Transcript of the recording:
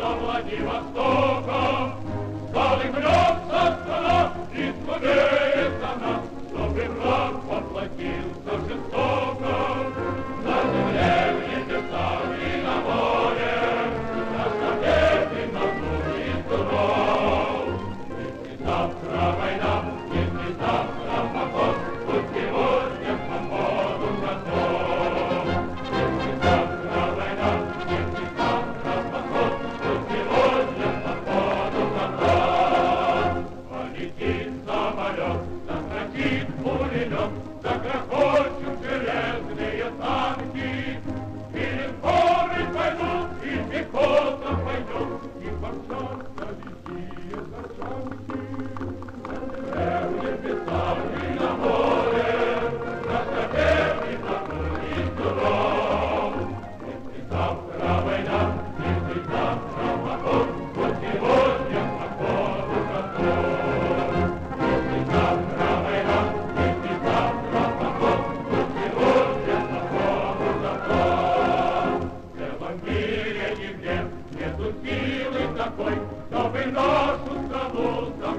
до Владивостока. foi, do pedaço da luz da